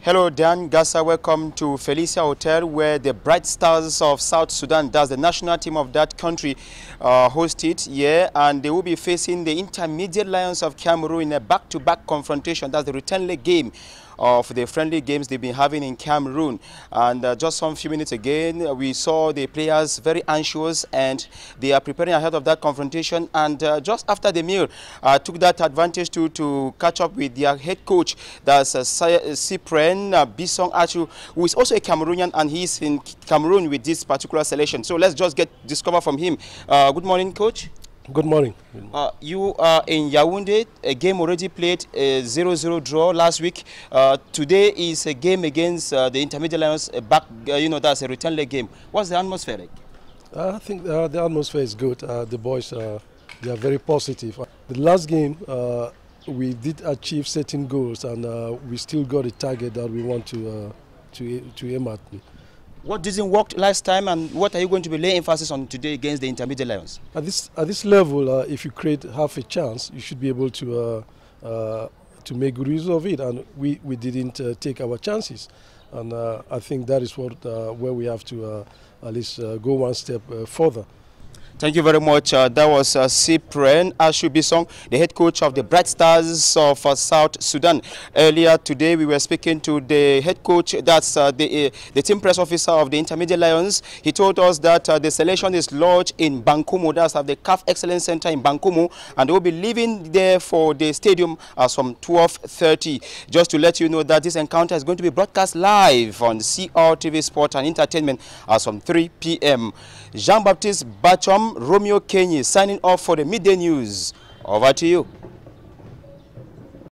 Hello, Dan Gassa. Welcome to Felicia Hotel, where the Bright Stars of South Sudan, that's the national team of that country, uh, host it. Yeah, and they will be facing the Intermediate Lions of Cameroon in a back-to-back -back confrontation. That's the return leg game of the friendly games they've been having in Cameroon. And uh, just some few minutes again, we saw the players very anxious and they are preparing ahead of that confrontation. And uh, just after the meal, uh, took that advantage to, to catch up with their head coach, that's uh, Cyprien uh, Besong Ashu, who is also a Cameroonian and he's in Cameroon with this particular selection. So let's just get discover from him. Uh, good morning, coach. Good morning. Uh, you are in Yaoundé, a game already played, a 0-0 draw last week. Uh, today is a game against uh, the Intermediate Lions, a back, uh, you know, that's a return leg game. What's the atmosphere like? I think uh, the atmosphere is good. Uh, the boys, they are very positive. The last game, we did achieve certain goals and we still got a target that we want to, to, to aim at. What didn't work last time and what are you going to be laying emphasis on today against the Intermediate Lions? At this, at this level, uh, if you create half a chance, you should be able to, uh, uh, to make good use of it. And we, we didn't uh, take our chances. And uh, I think that is what, uh, where we have to at least go one step further. Thank you very much. Uh, that was uh, Cyprien Ashu Besong, the head coach of the Bright Stars of uh, South Sudan. Earlier today, we were speaking to the head coach, that's uh, the, uh, the team press officer of the Intermediate Lions. He told us that uh, the selection is lodged in Mbankomo, that's at the CAF Excellence Center in Mbankomo, and they will be leaving there for the stadium as from 12.30. Just to let you know that this encounter is going to be broadcast live on CRTV Sport and Entertainment as from 3 p.m. Jean-Baptiste Bachom Romeo Nkenyi signing off for the midday news. Over to you.